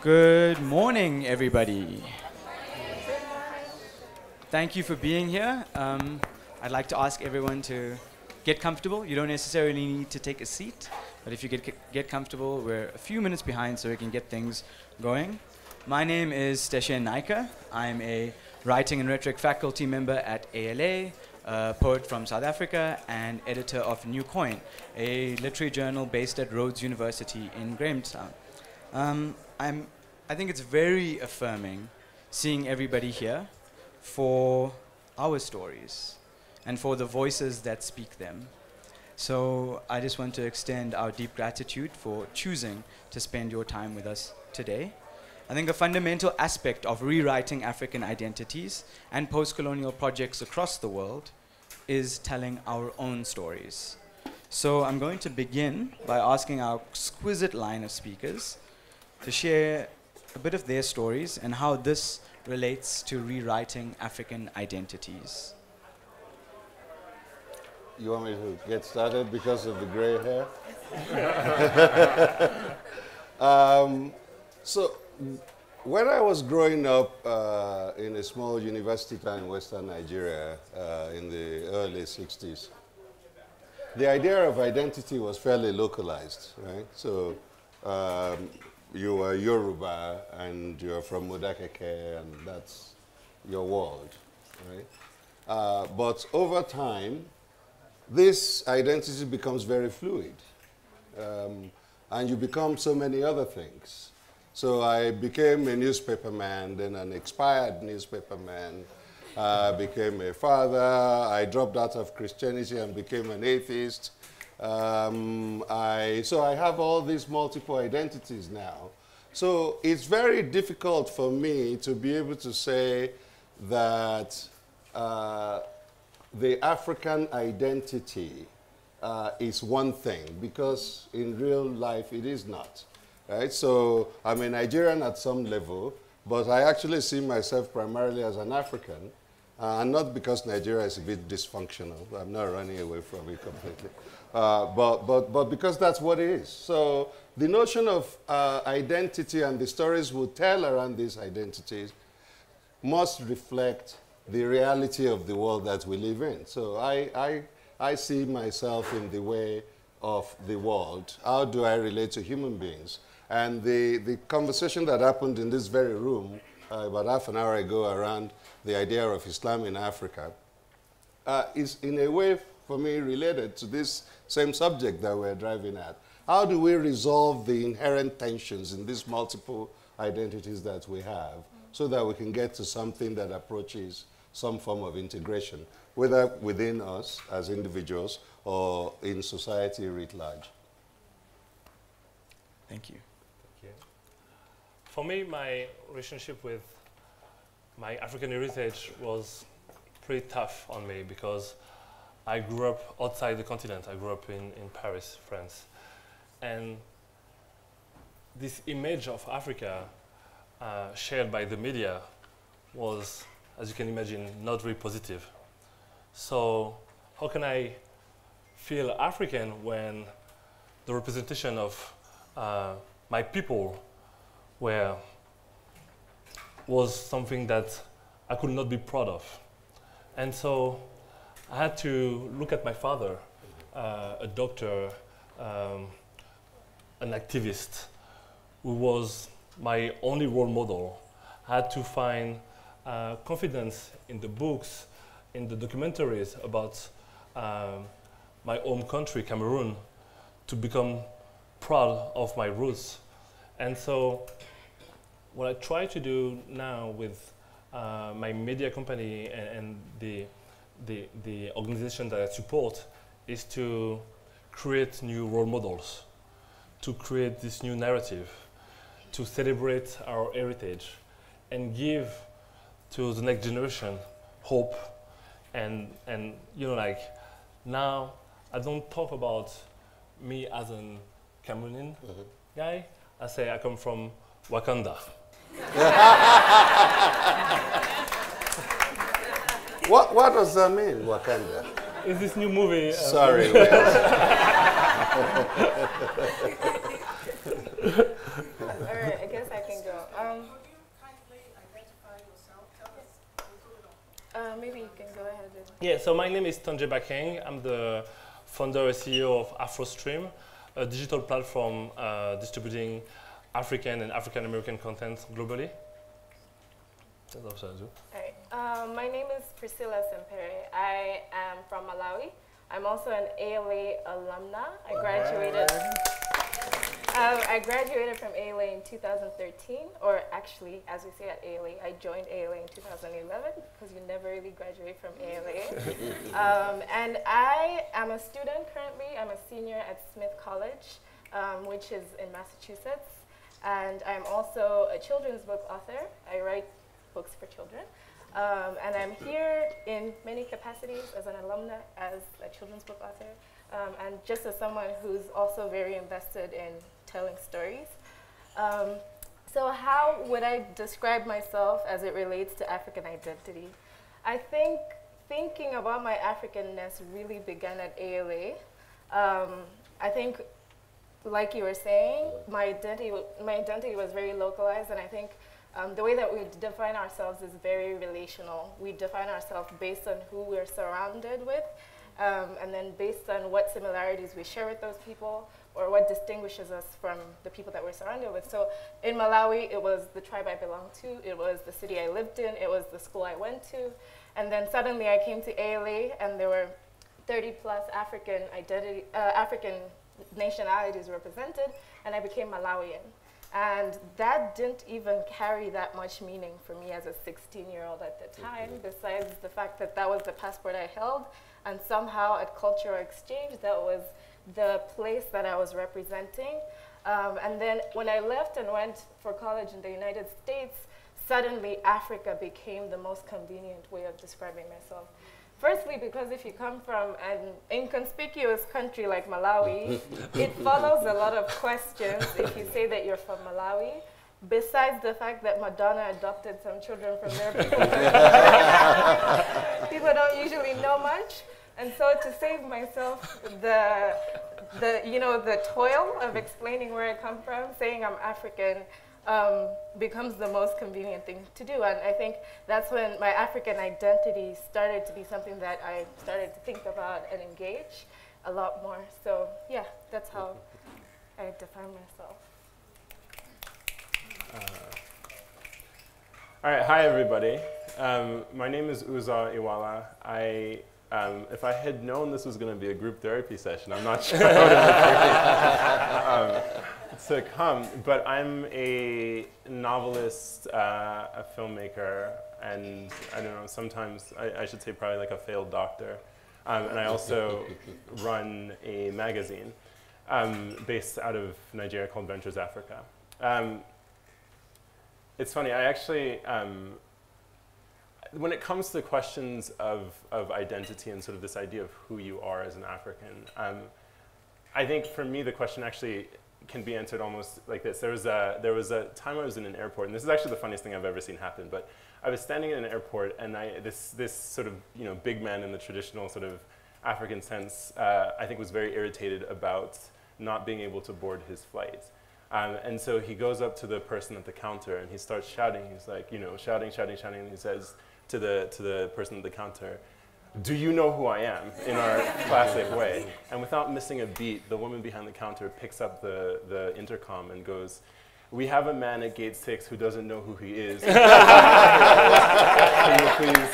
Good morning, everybody. Thank you for being here. Um, I'd like to ask everyone to get comfortable. You don't necessarily need to take a seat, but if you get, get comfortable, we're a few minutes behind so we can get things going. My name is Dashen Naicker. I'm a writing and rhetoric faculty member at ALA, a poet from South Africa, and editor of New Coin, a literary journal based at Rhodes University in Grahamstown. Um, I'm, I think it's very affirming seeing everybody here for our stories and for the voices that speak them. So I just want to extend our deep gratitude for choosing to spend your time with us today. I think a fundamental aspect of rewriting African identities and post colonial projects across the world is telling our own stories. So I'm going to begin by asking our exquisite line of speakers to share a bit of their stories and how this relates to rewriting African identities. You want me to get started because of the gray hair? um, so, when I was growing up uh, in a small university town in western Nigeria uh, in the early 60s, the idea of identity was fairly localized, right? So, um, you were Yoruba and you're from Modakeke and that's your world, right? Uh, but over time, this identity becomes very fluid. Um, and you become so many other things. So I became a newspaperman, then an expired newspaperman. I uh, became a father. I dropped out of Christianity and became an atheist. Um, I, so I have all these multiple identities now. So it's very difficult for me to be able to say that uh, the African identity uh, is one thing because in real life it is not. Right? So I'm a Nigerian at some level, but I actually see myself primarily as an African, uh, and not because Nigeria is a bit dysfunctional. I'm not running away from it completely. Uh, but, but, but because that's what it is. So the notion of uh, identity and the stories we tell around these identities must reflect the reality of the world that we live in. So I, I, I see myself in the way of the world. How do I relate to human beings? And the, the conversation that happened in this very room uh, about half an hour ago around the idea of Islam in Africa uh, is in a way for me related to this same subject that we're driving at. How do we resolve the inherent tensions in these multiple identities that we have so that we can get to something that approaches some form of integration, whether within us as individuals or in society writ large? Thank you. Thank you. For me, my relationship with my African heritage was pretty tough on me because I grew up outside the continent. I grew up in, in Paris, France. And this image of Africa uh, shared by the media was, as you can imagine, not very positive. So how can I feel African when the representation of uh, my people were, was something that I could not be proud of? And so I had to look at my father, uh, a doctor, um, an activist, who was my only role model. I had to find uh, confidence in the books, in the documentaries about um, my home country, Cameroon, to become proud of my roots. And so what I try to do now with uh, my media company and, and the the, the organization that I support is to create new role models, to create this new narrative, to celebrate our heritage, and give to the next generation hope. And, and you know, like now, I don't talk about me as a Cameroonian mm -hmm. guy. I say I come from Wakanda. What, what does that mean, Wakanda? Is this new movie? Uh, Sorry. All right, I guess I can go. Um, uh, maybe you can go ahead. yeah, so my name is Tonje Bakang. I'm the founder and CEO of AfroStream, a digital platform uh, distributing African and African American content globally. That's all I do. Um, my name is Priscilla Semphere. I am from Malawi. I'm also an ALA alumna. I graduated. Um, I graduated from ALA in 2013, or actually, as we say at ALA, I joined ALA in 2011 because you never really graduate from ALA. um, and I am a student currently. I'm a senior at Smith College, um, which is in Massachusetts. And I'm also a children's book author. I write books for children. Um, and I'm here in many capacities as an alumna, as a children's book author, um, and just as someone who's also very invested in telling stories. Um, so how would I describe myself as it relates to African identity? I think thinking about my Africanness really began at ALA. Um, I think, like you were saying, my identity, my identity was very localized, and I think um, the way that we define ourselves is very relational. We define ourselves based on who we're surrounded with, um, and then based on what similarities we share with those people, or what distinguishes us from the people that we're surrounded with. So in Malawi, it was the tribe I belonged to, it was the city I lived in, it was the school I went to, and then suddenly I came to ALA, and there were 30 plus African identity, uh, African nationalities represented, and I became Malawian. And that didn't even carry that much meaning for me as a 16 year old at the time, besides the fact that that was the passport I held. And somehow at Cultural Exchange, that was the place that I was representing. Um, and then when I left and went for college in the United States, suddenly Africa became the most convenient way of describing myself. Firstly, because if you come from an inconspicuous country like Malawi, it follows a lot of questions if you say that you're from Malawi. Besides the fact that Madonna adopted some children from there, people, don't usually know much. And so to save myself the, the, you know, the toil of explaining where I come from, saying I'm African, um, becomes the most convenient thing to do. And I think that's when my African identity started to be something that I started to think about and engage a lot more. So yeah, that's how I define myself. All right, hi everybody. Um, my name is Uzo Iweala. I, um, if I had known this was going to be a group therapy session, I'm not sure I would have agreed to come. But I'm a novelist, uh, a filmmaker, and I don't know. Sometimes I, I should say probably like a failed doctor. Um, and I also run a magazine um, based out of Nigeria called Ventures Africa. Um, it's funny, I actually, um, when it comes to questions of, of identity and sort of this idea of who you are as an African, um, I think for me the question actually can be answered almost like this. There was, a, there was a time I was in an airport, and this is actually the funniest thing I've ever seen happen, but I was standing in an airport and I, this, this sort of you know, big man in the traditional sort of African sense, uh, I think was very irritated about not being able to board his flight. Um, and so he goes up to the person at the counter and he starts shouting. He's like, you know, shouting, shouting, shouting. And he says to the, to the person at the counter, do you know who I am? In our classic way. And without missing a beat, the woman behind the counter picks up the, the intercom and goes, we have a man at gate six who doesn't know who he is. can, you please,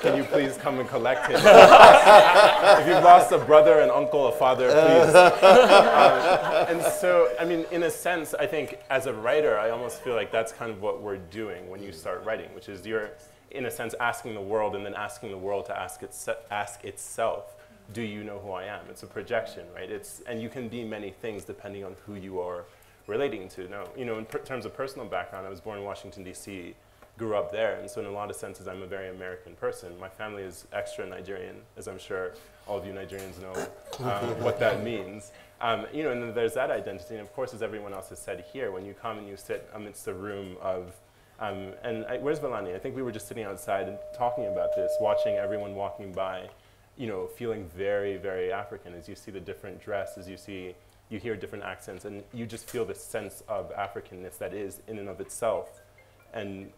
can you please come and collect him? if you've lost a brother, an uncle, a father, please. Um, and so, I mean, in a sense, I think as a writer, I almost feel like that's kind of what we're doing when you start writing, which is you're, in a sense, asking the world and then asking the world to ask, its, ask itself, do you know who I am? It's a projection, right? It's, and you can be many things depending on who you are relating to. Now, you know, in terms of personal background, I was born in Washington, D.C., grew up there, and so in a lot of senses, I'm a very American person. My family is extra Nigerian, as I'm sure all of you Nigerians know um, what that means. Um, you know, and then there's that identity, and of course, as everyone else has said here, when you come and you sit amidst a room of, um, and I, where's Vellani? I think we were just sitting outside and talking about this, watching everyone walking by, you know, feeling very, very African as you see the different dress, as you see you hear different accents, and you just feel the sense of Africanness that is in and of itself. And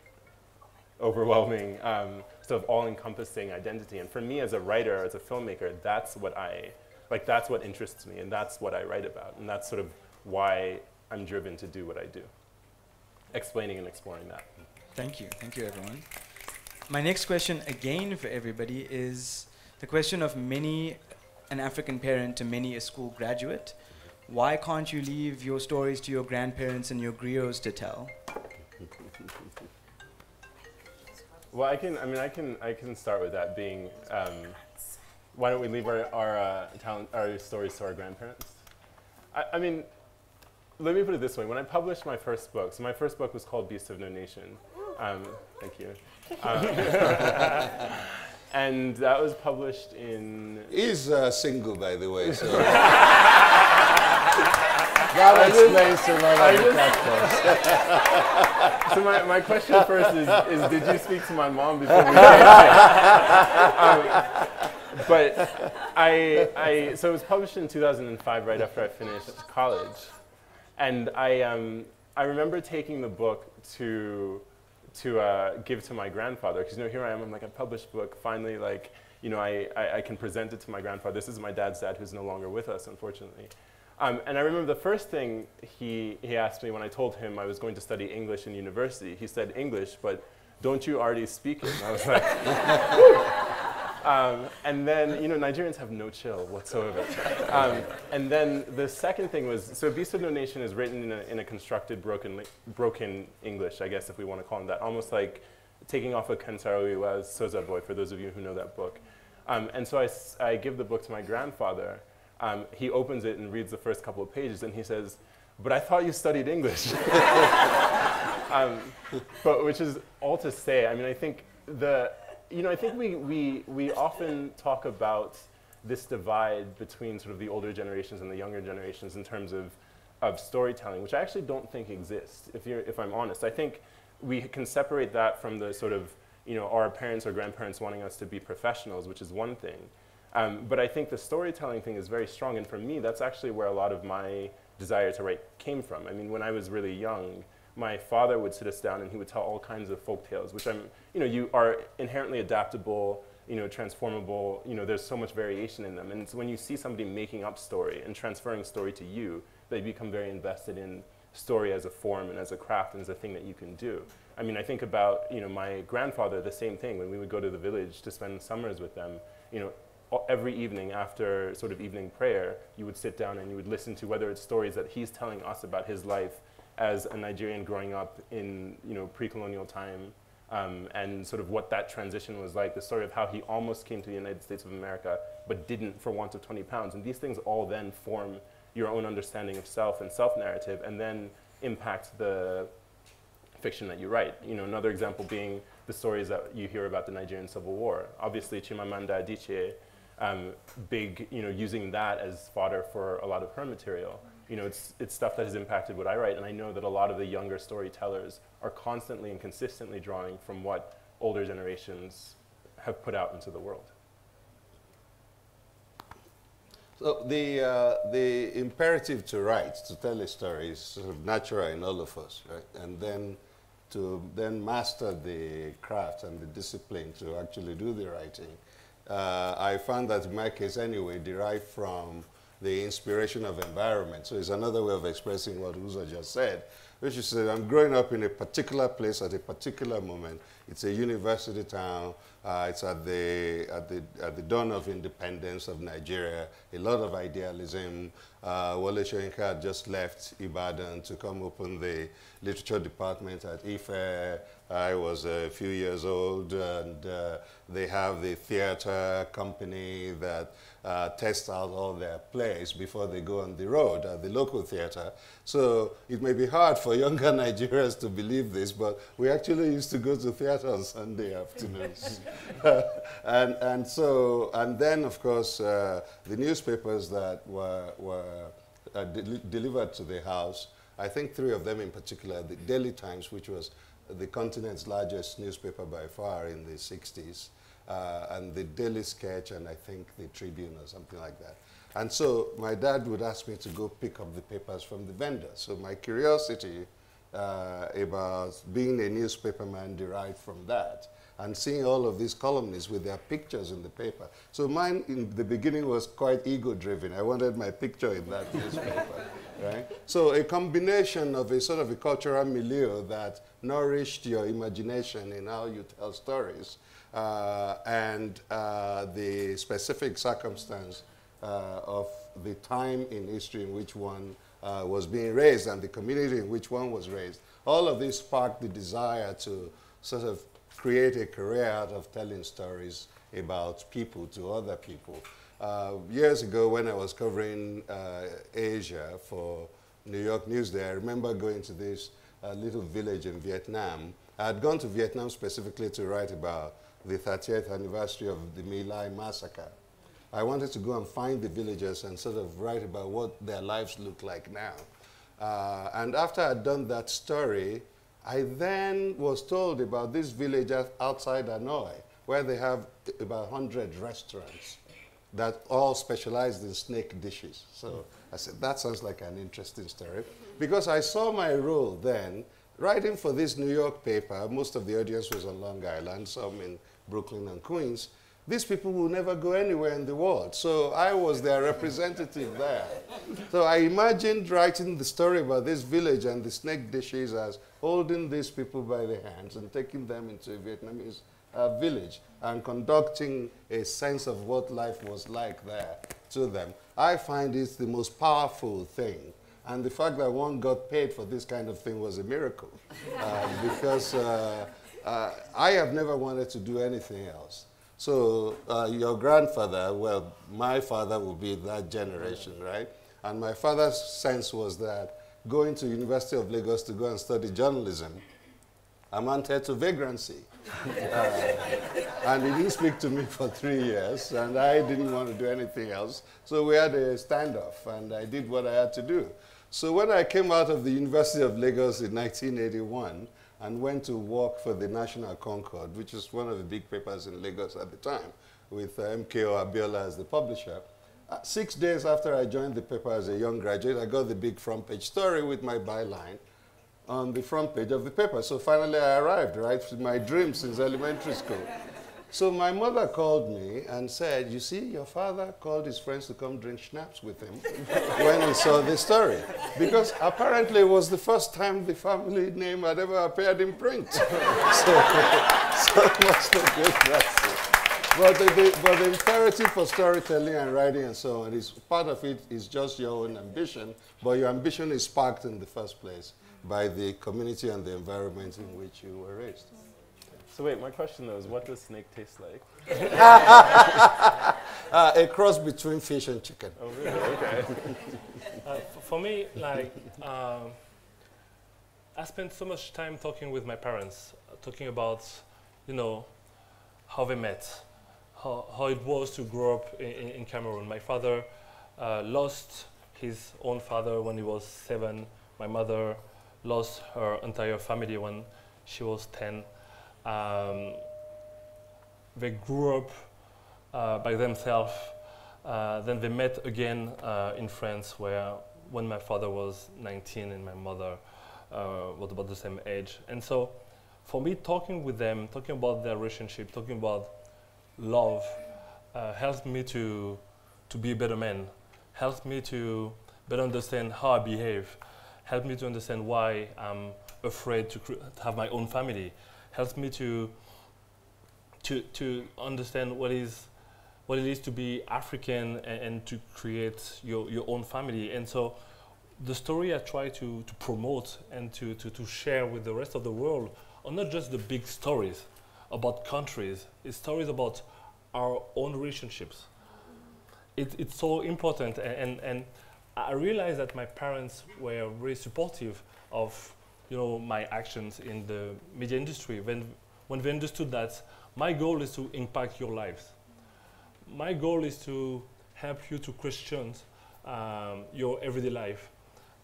overwhelming, um, sort of all-encompassing identity. And for me, as a writer, as a filmmaker, that's what I like. That's what interests me, and that's what I write about, and that's sort of why I'm driven to do what I do, explaining and exploring that. Thank you. Thank you, everyone. My next question, again for everybody, is the question of many an African parent to many a school graduate. Why can't you leave your stories to your grandparents and your griots to tell? Well, I can. I mean, I can. I can start with that being. Um, why don't we leave our our, uh, talent, our stories to our grandparents? I, I mean, let me put it this way. When I published my first book, so my first book was called Beast of No Nation. Um, thank you. Um, and that was published in. He's uh, single, by the way, so. that explains lot of So my, my question first is, is did you speak to my mom before we came um, But I, I, so it was published in 2005, right after I finished college. And I, um, I remember taking the book to, to uh, give to my grandfather, because you know, here I am, I'm like, I published book, finally, like, you know, I, I, I can present it to my grandfather. This is my dad's dad, who's no longer with us, unfortunately. Um, and I remember the first thing he, he asked me when I told him I was going to study English in university, he said, English, but don't you already speak it? And I was like, um, and then, you know, Nigerians have no chill whatsoever. Um, and then the second thing was, so Beast of No Nation is written in a, in a constructed broken, broken English, I guess, if we want to call it that, almost like taking off a Ken Saro-Wiwa's Soza Boy, for those of you who know that book. Um, and so I, I give the book to my grandfather, um, he opens it and reads the first couple of pages and he says, but I thought you studied English. um, but which is all to say, I mean, I think the, you know, I think we, we, we often talk about this divide between sort of the older generations and the younger generations in terms of, of storytelling, which I actually don't think exists, if, you're, if I'm honest. I think we can separate that from the sort of, you know, our parents or grandparents wanting us to be professionals, which is one thing. Um, but I think the storytelling thing is very strong, and for me, that's actually where a lot of my desire to write came from. I mean, when I was really young, my father would sit us down and he would tell all kinds of folk tales, which I'm, you know, you are inherently adaptable, you know, transformable, you know, there's so much variation in them. And so when you see somebody making up story and transferring story to you, they become very invested in story as a form and as a craft and as a thing that you can do. I mean, I think about, you know, my grandfather, the same thing, when we would go to the village to spend summers with them, you know, every evening after sort of evening prayer, you would sit down and you would listen to whether it's stories that he's telling us about his life as a Nigerian growing up in you know pre-colonial time, um, and sort of what that transition was like. The story of how he almost came to the United States of America, but didn't for want of 20 pounds. And these things all then form your own understanding of self and self-narrative, and then impact the fiction that you write. You know, another example being the stories that you hear about the Nigerian Civil War. Obviously, Chimamanda Adichie um, big, you know, using that as fodder for a lot of her material. You know, it's, it's stuff that has impacted what I write, and I know that a lot of the younger storytellers are constantly and consistently drawing from what older generations have put out into the world. So the, uh, the imperative to write, to tell a story is sort of natural in all of us, right? And then to then master the craft and the discipline to actually do the writing uh, I found that in my case anyway, derived from the inspiration of environment. So it's another way of expressing what Uzo just said, which is that I'm growing up in a particular place at a particular moment. It's a university town. Uh, it's at the, at, the, at the dawn of independence of Nigeria. A lot of idealism. Uh, Wole Soyinka had just left Ibadan to come open the literature department at Ife. I was a few years old, and uh, they have the theater company that uh, tests out all their plays before they go on the road at the local theater. So it may be hard for younger Nigerians to believe this, but we actually used to go to theater on Sunday afternoons. and, and so, and then of course, uh, the newspapers that were, were uh, de delivered to the house, I think three of them in particular, the Daily Times, which was the continent's largest newspaper by far in the 60s, uh, and the Daily Sketch, and I think the Tribune or something like that. And so my dad would ask me to go pick up the papers from the vendor. So my curiosity uh, about being a newspaperman derived from that and seeing all of these columnists with their pictures in the paper. So mine in the beginning was quite ego-driven. I wanted my picture in that newspaper, right? So a combination of a sort of a cultural milieu that nourished your imagination in how you tell stories uh, and uh, the specific circumstance uh, of the time in history in which one uh, was being raised and the community in which one was raised. All of this sparked the desire to sort of create a career out of telling stories about people to other people. Uh, years ago, when I was covering uh, Asia for New York Newsday, I remember going to this uh, little village in Vietnam. I had gone to Vietnam specifically to write about the 30th anniversary of the My Lai massacre. I wanted to go and find the villagers and sort of write about what their lives look like now. Uh, and after I'd done that story, I then was told about this village outside Hanoi, where they have about 100 restaurants that all specialized in snake dishes. So I said, that sounds like an interesting story. Because I saw my role then, writing for this New York paper, most of the audience was on Long Island, some in Brooklyn and Queens. These people will never go anywhere in the world. So I was their representative there. So I imagined writing the story about this village and the snake dishes as holding these people by the hands and taking them into a Vietnamese uh, village and conducting a sense of what life was like there to them. I find it's the most powerful thing. And the fact that one got paid for this kind of thing was a miracle. Uh, because uh, I have never wanted to do anything else. So uh, your grandfather, well, my father would be that generation, right? And my father's sense was that going to University of Lagos to go and study journalism amounted to vagrancy. uh, and he didn't speak to me for three years, and I didn't want to do anything else. So we had a standoff, and I did what I had to do. So when I came out of the University of Lagos in 1981, and went to work for the National Concord, which is one of the big papers in Lagos at the time, with uh, MKO Abiola as the publisher. Uh, six days after I joined the paper as a young graduate, I got the big front page story with my byline on the front page of the paper. So finally I arrived, right? My dream since elementary school. So my mother called me and said, you see, your father called his friends to come drink schnapps with him when he saw this story. Because apparently it was the first time the family name had ever appeared in print. so, so must have been that. But the, the, but the imperative for storytelling and writing and so on is part of it is just your own ambition, but your ambition is sparked in the first place by the community and the environment in which you were raised. So wait, my question though is, what does snake taste like? uh, a cross between fish and chicken. Oh, really? Okay. uh, for me, like, um, I spent so much time talking with my parents, uh, talking about, you know, how they met, how, how it was to grow up in, in Cameroon. My father uh, lost his own father when he was seven. My mother lost her entire family when she was 10. Um, they grew up uh, by themselves. Uh, then they met again uh, in France, where when my father was 19 and my mother uh, was about the same age. And so, for me, talking with them, talking about their relationship, talking about love, uh, helped me to to be a better man. Helped me to better understand how I behave. Helped me to understand why I'm afraid to, to have my own family helps me to to to understand what is what it is to be African and, and, to create your, your own family. And so the story I try to, to promote and to, to, to share with the rest of the world are not just the big stories about countries, it's stories about our own relationships. It, it's so important and, and, and I realized that my parents were very supportive of you know, my actions in the media industry when, when they understood that my goal is to impact your lives. My goal is to help you to question um, your everyday life.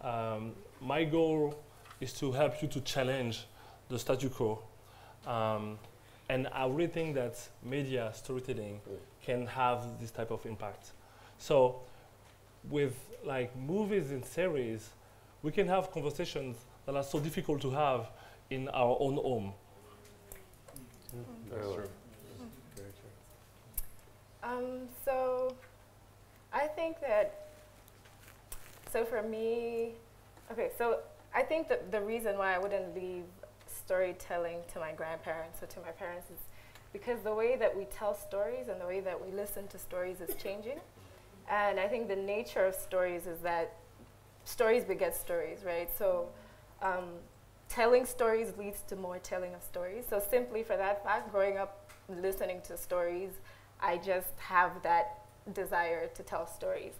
Um, my goal is to help you to challenge the statu quo. Um, and I really think that media storytelling mm. can have this type of impact. So with like movies and series, we can have conversations that are so difficult to have in our own home. That's well. true. Very true. Um, so I think that, so for me, okay, so I think that the reason why I wouldn't leave storytelling to my grandparents or to my parents is because the way that we tell stories and the way that we listen to stories is changing. And I think the nature of stories is that stories beget stories, right? So um, telling stories leads to more telling of stories. So simply for that fact, growing up listening to stories, I just have that desire to tell stories.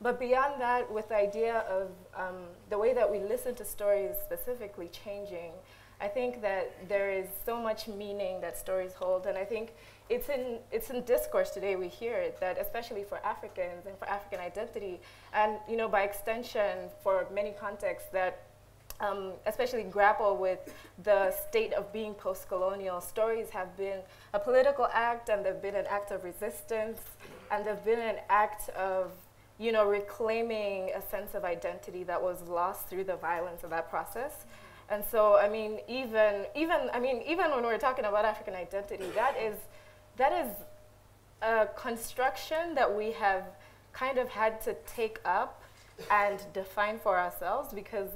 But beyond that, with the idea of um, the way that we listen to stories specifically changing, I think that there is so much meaning that stories hold, and I think it's in it's in discourse today. We hear it that especially for Africans and for African identity, and you know by extension for many contexts that um, especially grapple with the state of being post-colonial. Stories have been a political act, and they've been an act of resistance, and they've been an act of, you know, reclaiming a sense of identity that was lost through the violence of that process. And so, I mean, even even I mean, even when we're talking about African identity, that is that is a construction that we have kind of had to take up and define for ourselves because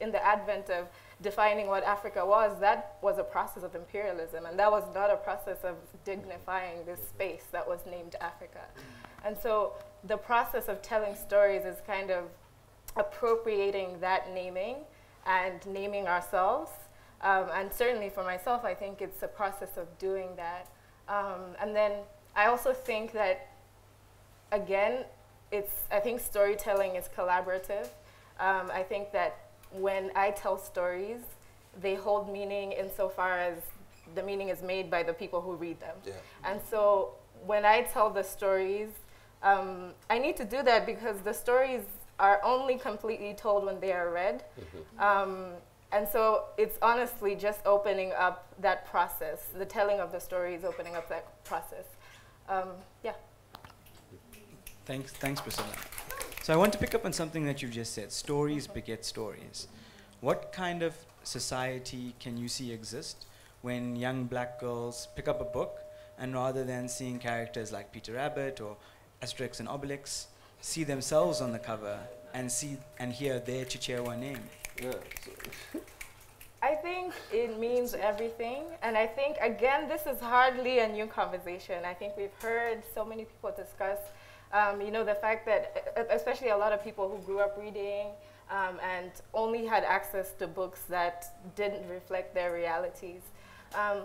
in the advent of defining what Africa was, that was a process of imperialism, and that was not a process of dignifying this space that was named Africa. And so the process of telling stories is kind of appropriating that naming and naming ourselves. Um, and certainly for myself, I think it's a process of doing that. Um, and then I also think that, again, it's, I think storytelling is collaborative. Um, I think that when I tell stories, they hold meaning insofar as the meaning is made by the people who read them. Yeah. And so when I tell the stories, um, I need to do that because the stories are only completely told when they are read. Um, and so it's honestly just opening up that process. The telling of the story is opening up that process. Um, yeah. Thanks, thanks, Priscilla. So I want to pick up on something that you just said. Stories beget stories. What kind of society can you see exist when young black girls pick up a book and rather than seeing characters like Peter Rabbit or Asterix and Obelix, see themselves on the cover and see and hear their Chichewa name? Yeah. I think it means everything. And I think, again, this is hardly a new conversation. I think we've heard so many people discuss, um, you know, the fact that, especially a lot of people who grew up reading um, and only had access to books that didn't reflect their realities. Um,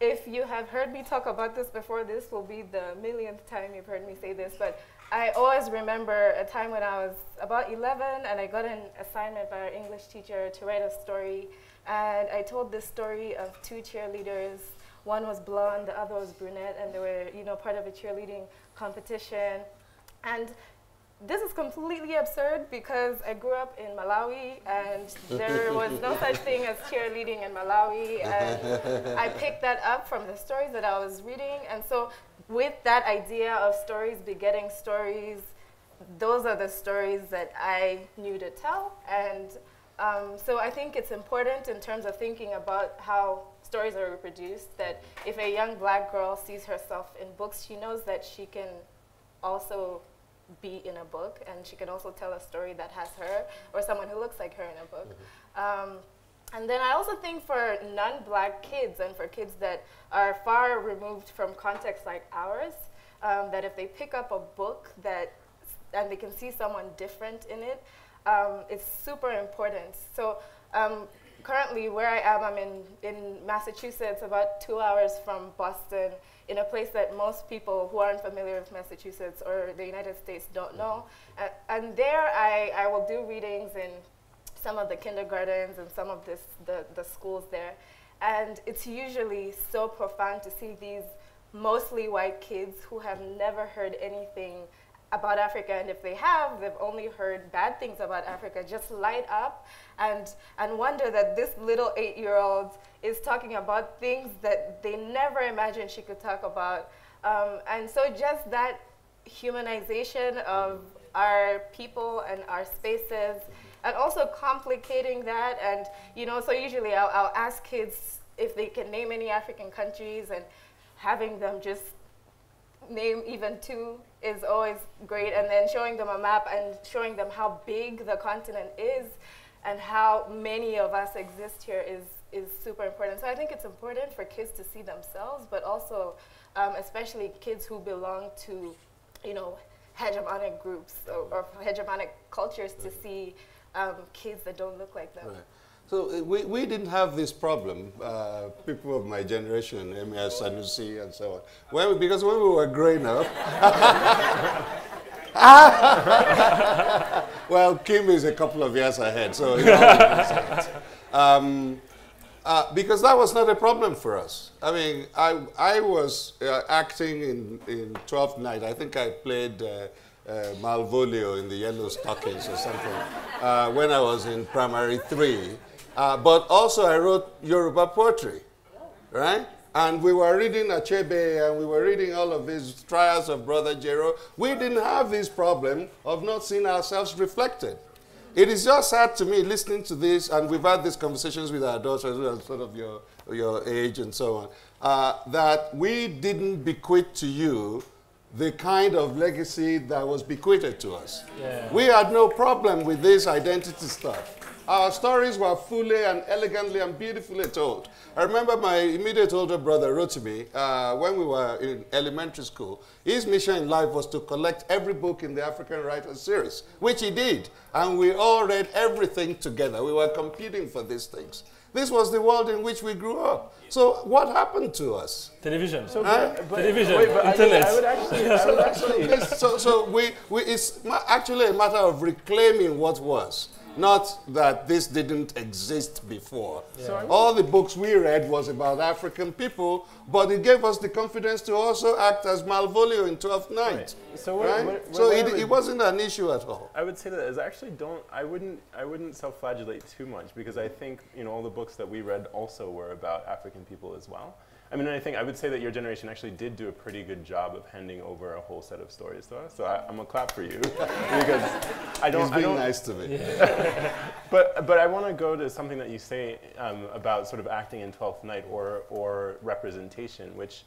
if you have heard me talk about this before, this will be the millionth time you've heard me say this, but I always remember a time when I was about 11 and I got an assignment by our English teacher to write a story. And I told this story of two cheerleaders. One was blonde, the other was brunette, and they were, you know, part of a cheerleading competition. And this is completely absurd because I grew up in Malawi and there was no such thing as cheerleading in Malawi. And I picked that up from the stories that I was reading. And so, with that idea of stories begetting stories, those are the stories that I knew to tell. And um, so, I think it's important in terms of thinking about how stories are reproduced that if a young black girl sees herself in books, she knows that she can also be in a book and she can also tell a story that has her or someone who looks like her in a book. Um, and then I also think for non-black kids and for kids that are far removed from contexts like ours, um, that if they pick up a book that and they can see someone different in it, um, it's super important. So um, currently where I am, I'm in, in Massachusetts, about two hours from Boston, in a place that most people who aren't familiar with Massachusetts or the United States don't know. Uh, and there I, I will do readings in some of the kindergartens and some of this, the, the schools there. And it's usually so profound to see these mostly white kids who have never heard anything about Africa, and if they have, they've only heard bad things about Africa, just light up and, and wonder that this little eight year old is talking about things that they never imagined she could talk about. Um, and so, just that humanization of our people and our spaces and also complicating that. And, you know, so usually I'll, I'll ask kids if they can name any African countries and having them just name even two is always great. And then showing them a map and showing them how big the continent is and how many of us exist here is, is super important. So I think it's important for kids to see themselves, but also um, especially kids who belong to, you know, hegemonic groups or, or hegemonic cultures to see um, kids that don't look like them. Right. So uh, we, we didn't have this problem, uh, people of my generation, Emir Sanusi and so on. When, because when we were growing up, well, Kim is a couple of years ahead, so you um, uh, because that was not a problem for us. I mean, I, I was uh, acting in, in 12th Night. I think I played uh, uh, Malvolio in the Yellow Stockings or something uh, when I was in primary three. Uh, but also I wrote Yoruba poetry, right? And we were reading Achebe and we were reading all of these trials of Brother Jero. We didn't have this problem of not seeing ourselves reflected. It is just sad to me listening to this, and we've had these conversations with our daughters who are sort of your, your age and so on, uh, that we didn't bequeath to you the kind of legacy that was bequeathed to us. Yeah. We had no problem with this identity stuff. Our stories were fully and elegantly and beautifully told. I remember my immediate older brother wrote to me uh, when we were in elementary school. His mission in life was to collect every book in the African Writers series, which he did. And we all read everything together. We were competing for these things. This was the world in which we grew up. So what happened to us? Television. So, Huh? but, but, Television, wait, but I would, internet. I would actually, I would actually so, so we, we, it's actually a matter of reclaiming what was, not that this didn't exist before. So would- All the books we read was about African people, but it gave us the confidence to also act as Malvolio in 12th Night. Right. So what- right? what- so what I it, it wasn't an issue at all. I would say that is actually don't. I wouldn't. I wouldn't self-flagellate too much because I think you know all the books that we read also were about African people as well. I mean, I think I would say that your generation actually did do a pretty good job of handing over a whole set of stories to us. So I, I'm gonna clap for you because I don't. He's I being don't nice to me. but but I want to go to something that you say um, about sort of acting in Twelfth Night or or representation, which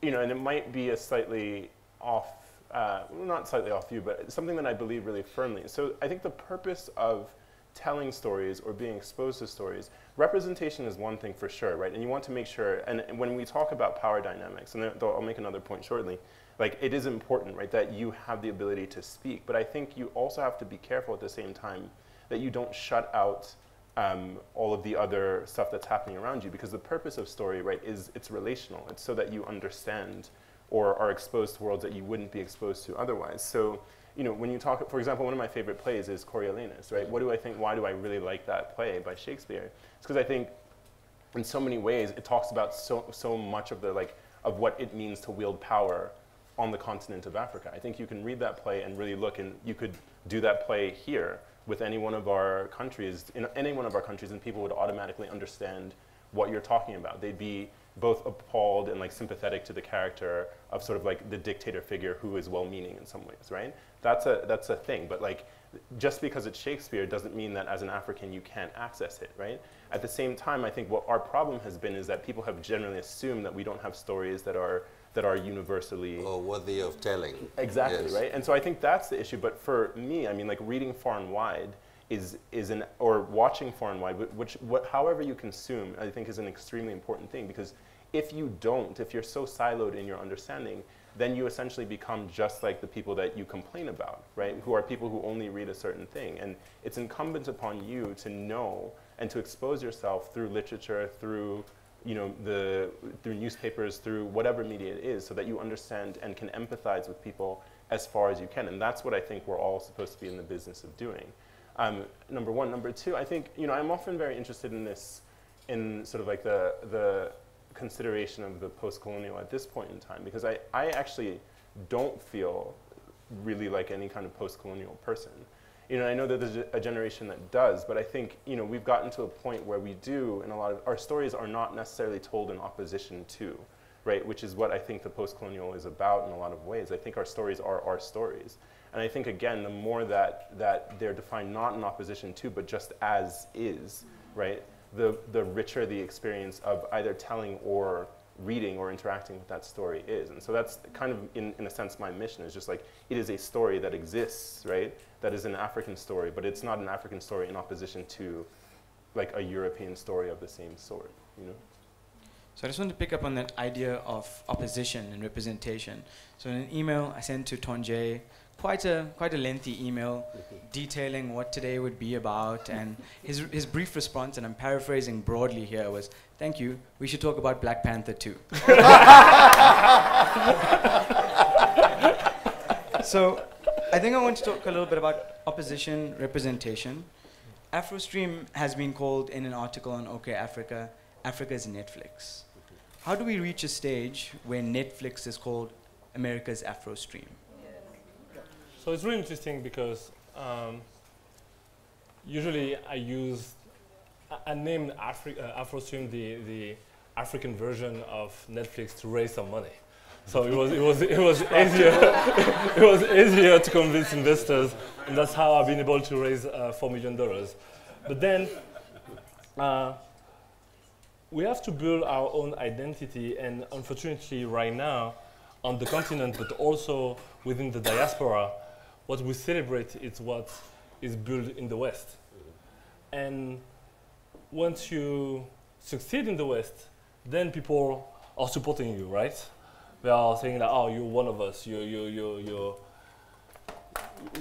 you know, and it might be a slightly off, uh, not slightly off view, but something that I believe really firmly. So I think the purpose of telling stories or being exposed to stories, representation is one thing for sure, right? And you want to make sure, and when we talk about power dynamics, and I'll make another point shortly, like it is important, right, that you have the ability to speak. But I think you also have to be careful at the same time that you don't shut out um, all of the other stuff that's happening around you because the purpose of story right is it's relational it's so that you understand or are exposed to worlds that you wouldn't be exposed to otherwise so you know when you talk for example one of my favorite plays is coriolanus right? What do i think why do i really like that play by shakespeare? It's because i think in so many ways it talks about so, so much of the like of what it means to wield power on the continent of africa. I think you can read that play and really look and you could do that play here with any one of our countries in any one of our countries and people would automatically understand what you're talking about. They'd be both appalled and like sympathetic to the character of sort of like the dictator figure who is well-meaning in some ways right that's a that's a thing but like just because it's shakespeare doesn't mean that as an african you can't access it right at the same time i think what our problem has been is that people have generally assumed that we don't have stories that are that are universally Or worthy of telling. Exactly, Yes. right? And so I think that's the issue. But for me, I mean, like reading far and wide is is an or watching and wide, which what, however you consume, I think is an extremely important thing because if you don't, if you're so siloed in your understanding, then you essentially become just like the people that you complain about, right? Who are people who only read a certain thing, and it's incumbent upon you to know and to expose yourself through literature, through you know, the, through newspapers, through whatever media it is, so that you understand and can empathize with people as far as you can. And that's what I think we're all supposed to be in the business of doing. Um, number one. Number two, I think, you know, I'm often very interested in this, in sort of like the, the consideration of the post-colonial at this point in time, because I, I actually don't feel really like any kind of post-colonial person. You know, I know that there's a- generation that does, but I think, you know, we've gotten to a point where we do, and a lot of our stories are not necessarily told in opposition to, right? Which is what I think the post-colonial is about in a lot of ways. I think our stories are our stories. And I think again, the more that that they're defined not in opposition to, but just as is, right? The the richer the experience of either telling or reading or interacting with that story is. And so that's kind of, in, in a sense, my mission is just like it is a story that exists, right? That is an African story, but it's not an African story in opposition to like a European story of the same sort, you know? So I just want to pick up on that idea of opposition and representation. So in an email I sent to Tonje, quite a quite a lengthy email detailing what today would be about, and his his brief response, and I'm paraphrasing broadly here, was, "Thank you. We should talk about Black Panther too." so I think I want to talk a little bit about opposition representation. AfroStream has been called in an article on OK Africa, Africa's Netflix. How do we reach a stage where Netflix is called America's AfroStream? So it's really interesting because um, usually I use, I, I named Afri- uh, AfroStream the, the African version of Netflix to raise some money. So it was, it was, it was easier, it was easier to convince investors, and that's how I've been able to raise uh, $4 million. But then, uh, we have to build our own identity, and unfortunately, right now, on the continent, but also within the diaspora, what we celebrate is what is built in the West. And once you succeed in the West, then people are supporting you, right? They are saying that, oh, you're one of us. You, you, you, you.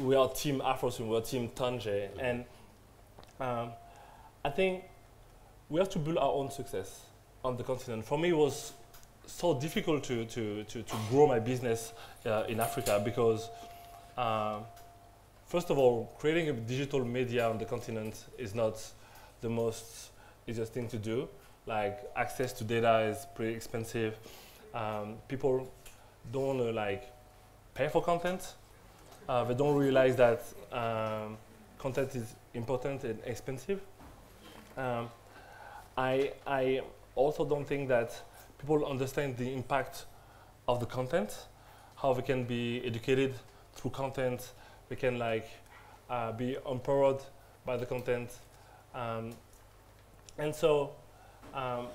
We are Team AfroStream. We are Team Tonje, and um, I think we have to build our own success on the continent. For me, it was so difficult to, to, to, to grow my business uh, in Africa because, um, first of all, creating a digital media on the continent is not the most easiest thing to do. Like access to data is pretty expensive. Um, people don't want to like pay for content. Uh, they don't realize that um, content is important and expensive. Um, I, I also don't think that people understand the impact of the content, how they can be educated through content, We can like uh, be empowered by the content. Um, and so um,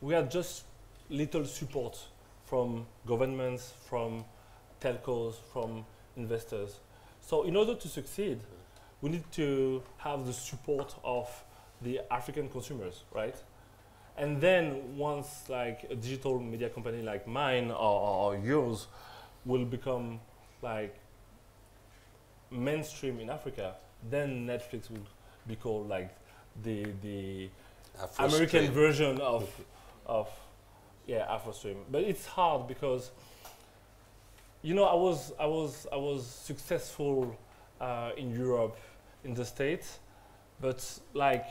we had just little support from governments, from telcos, from investors. So in order to succeed, we need to have the support of the African consumers, right? And then once like a digital media company like mine or, or, yours will become like mainstream in Africa, then Netflix will be called like the the Afro American stream. version of of yeah AfroStream. But it's hard because you know I was I was I was successful uh, in Europe, in the States, but like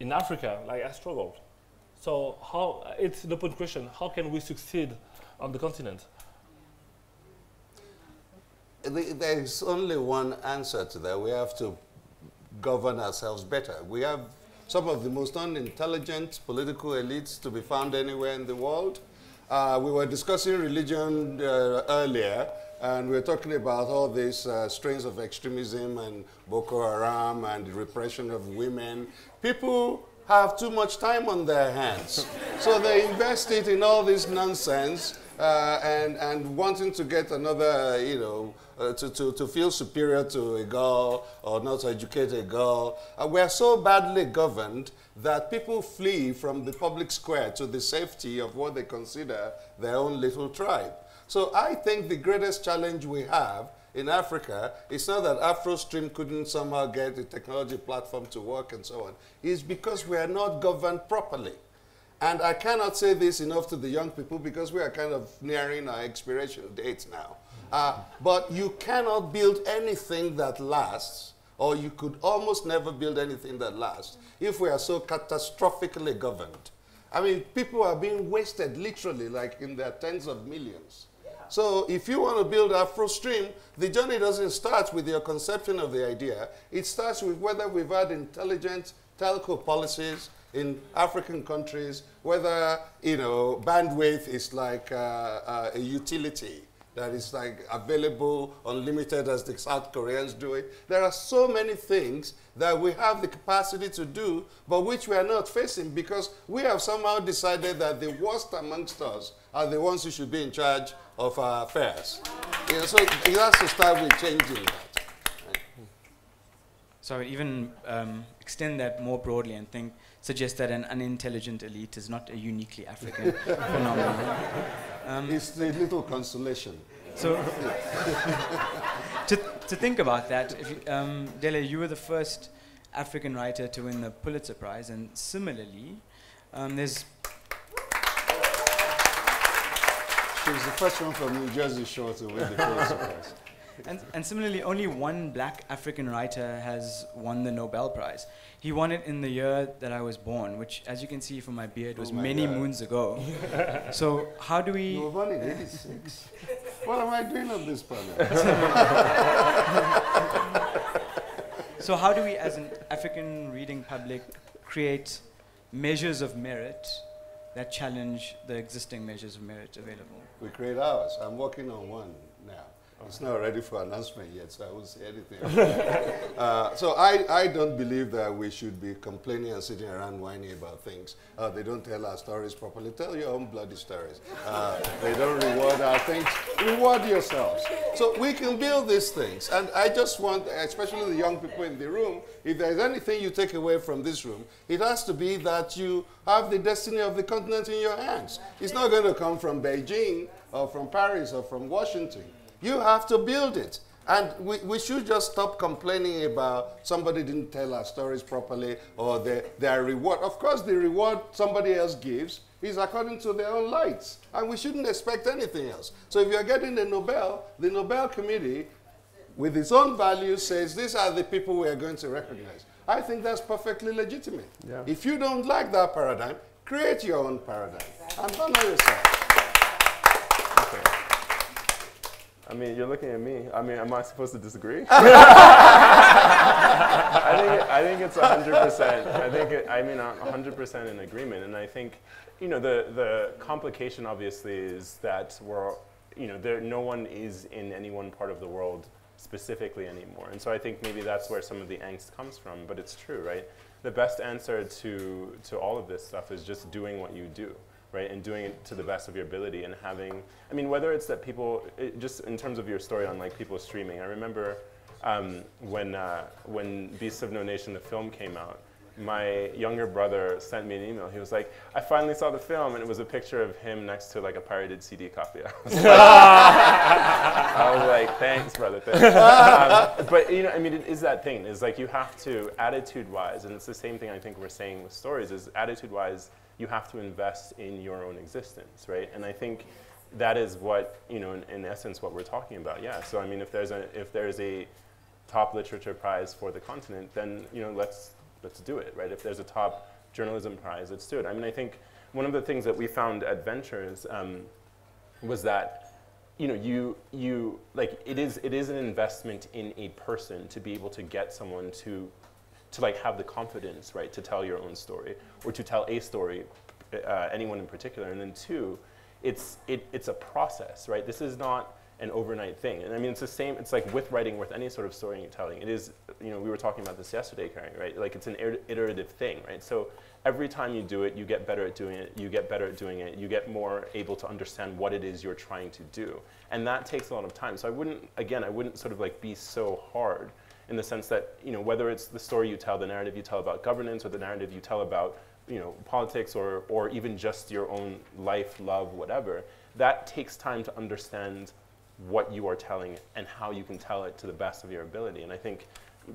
in Africa, like I struggled. So how it's an open question. How can we succeed on the continent? The- There's only one answer to that. We have to govern ourselves better. We have some of the most unintelligent political elites to be found anywhere in the world. Uh, we were discussing religion uh, earlier, and we were talking about all these uh, strains of extremism and Boko Haram and the repression of women. People have too much time on their hands, so they invest it in all this nonsense uh, and, and wanting to get another, you know, uh, to, to, to feel superior to a girl or not to educate a girl. Uh, we are so badly governed that people flee from the public square to the safety of what they consider their own little tribe. So I think the greatest challenge we have in Africa is not that AfroStream couldn't somehow get a technology platform to work and so on. It's because we are not governed properly. And I cannot say this enough to the young people because we are kind of nearing our expiration dates now. Uh, but you cannot build anything that lasts, or you could almost never build anything that lasts, if we are so catastrophically governed. I mean, people are being wasted literally, like in their tens of millions. So if you want to build AfroStream, the journey doesn't start with your conception of the idea. It starts with whether we've had intelligent telco policies in African countries, whether you know bandwidth is like uh, uh, a utility that is like available, unlimited as the South Koreans do it. There are so many things that we have the capacity to do, but which we are not facing because we have somehow decided that the worst amongst us are the ones who should be in charge of our affairs. So it has to start with changing that. So I would even um, extend that more broadly and think, suggest that an unintelligent elite is not a uniquely African phenomenon. Um, It's the little consolation. so to, to think about that, if you, um, Dele, you were the first African writer to win the Pulitzer Prize, and similarly, um, there's She was the first one from New Jersey Shore to win the Pulitzer Prize. And, and similarly, only one black African writer has won the Nobel Prize. He won it in the year that I was born, which, as you can see from my beard, was Oh my many God. moons ago. so, how do we. You were in 86. what am I doing on this panel? So, how do we, as an African reading public, create measures of merit that challenge the existing measures of merit available? We create ours. I'm working on one. It's not ready for announcement yet, so I won't say anything. uh, so I, I don't believe that we should be complaining and sitting around whining about things. Uh, they don't tell our stories properly. Tell your own bloody stories. Uh, they don't reward our things. Reward yourselves. So we can build these things. And I just want, especially the young people in the room, if there's anything you take away from this room, it has to be that you have the destiny of the continent in your hands. It's not going to come from Beijing or from Paris or from Washington. You have to build it. And we, we should just stop complaining about somebody didn't tell our stories properly or their, their reward. Of course, the reward somebody else gives is according to their own lights. And we shouldn't expect anything else. So if you're getting the Nobel, the Nobel Committee, with its own values, says these are the people we are going to recognize. I think that's perfectly legitimate. Yeah. If you don't like that paradigm, create your own paradigm and honor yourself. Okay. I mean, you're looking at me. I mean, am I supposed to disagree? I think I think it's 100%. I think it, I mean I'm 100% in agreement, and I think you know the the complication obviously is that we're you know there no one is in any one part of the world specifically anymore, and so I think maybe that's where some of the angst comes from. But it's true, right? The best answer to to all of this stuff is just doing what you do right? And doing it to the best of your ability and having, I mean, whether it's that people, it, just in terms of your story on like people streaming, I remember um, when, uh, when Beasts of No Nation, the film came out, my younger brother sent me an email. He was like, I finally saw the film, and it was a picture of him next to like a pirated CD copy. I was like, I was like thanks, brother. Thanks. Um, but you know, I mean, it is that thing. Is like you have to, attitude-wise, and it's the same thing I think we're saying with stories. Is attitude-wise, you have to invest in your own existence, right? And I think that is what you know, in, in essence, what we're talking about. Yeah. So I mean, if there's a if there's a top literature prize for the continent, then you know, let's let's do it, right? If there's a top journalism prize, let's do it. I mean, I think one of the things that we found at Ventures um, was that you know you you like it is it is an investment in a person to be able to get someone to to like have the confidence right to tell your own story or to tell a story uh, anyone in particular. And then two it's it, it's a process right? This is not an overnight thing. And i mean it's the same it's like with writing with any sort of storytelling it is you know we were talking about this yesterday Karen, right? Like it's an iterative thing right? So every time you do it you get better at doing it you get better at doing it you get more able to understand what it is you're trying to do. And that takes a lot of time. So i wouldn't again i wouldn't sort of like be so hard in the sense that you know whether it's the story you tell the narrative you tell about governance or the narrative you tell about you know politics or or even just your own life love whatever that takes time to understand what you are telling and how you can tell it to the best of your ability. And i think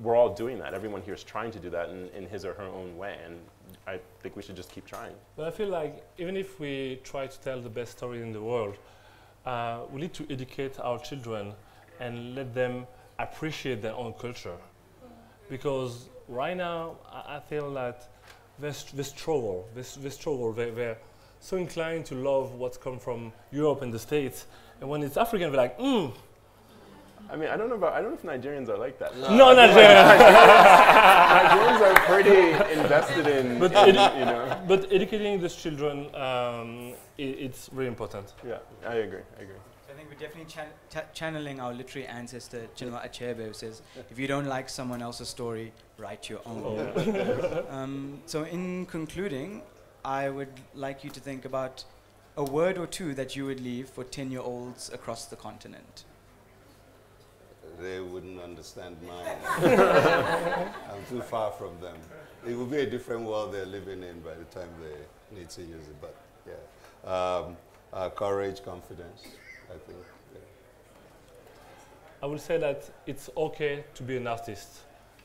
we're all doing that. Everyone here is trying to do that in, in his or her own way and i think we should just keep trying. But I feel like even if we try to tell the best story in the world, uh, we need to educate our children and let them appreciate their own culture. Because right now, I, I feel that they, st- they struggle. They, s- they struggle. They, they're so inclined to love what's come from Europe and the States. And when it's African, they're like, mm, i mean i don't know about i don't know if nigerians are like that no, Nigeria. nigerians are pretty invested in, But in, edu- you know but educating these children, um, i it's really important. yeah i agree i agree I think think we're definitely chan- cha- channeling our literary ancestor, Chinua Achebe, who says, if you don't like someone else's story, write your own. um, so, in concluding, I would like you to think about a word or two that you would leave for 10 year olds across the continent. They wouldn't understand mine. I'm too far from them. It would be a different world they're living in by the time they need to use it. But yeah, um, uh, courage, confidence, I think. Yeah. I would say that it's okay to be an artist.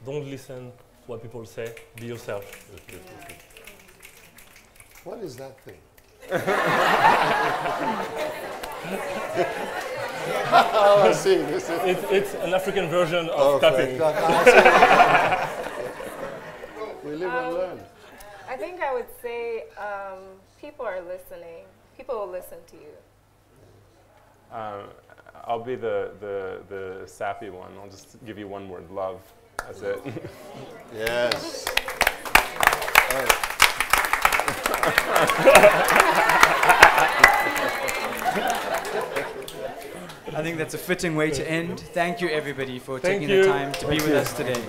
Don't listen what people say. Be yourself. What is that thing? oh, I see. This is It, it's an African version of tapping. I we live and Um, learn. I think I would say um, people are listening. People will listen to you. Um, I'll be the, the, the sappy one. I'll just give you one word love. That's it. Yes. I think that's a fitting way to end. Thank you, everybody, for Thank taking you. the time to be with us today.